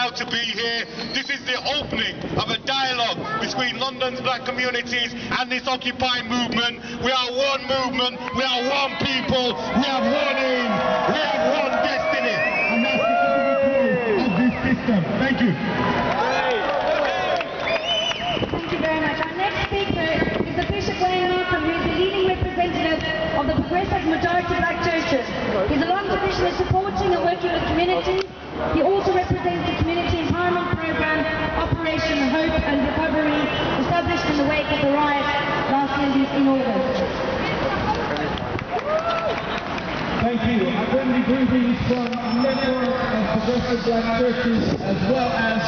proud to be here. This is the opening of a dialogue between London's black communities and this Occupy movement. We are one movement, we are one people, we have one aim, we have one destiny. And that's the ultimate of this system. Thank you. Thank you very much. Our next speaker is the Bishop Wayne Markham, who is the leading representative of the Progressive Majority Black Churches. He's a long tradition of supporting and working with communities. And Recovery, established in the wake of the riots last in August. Thank you. I bring you greetings from network of progressive black churches as well as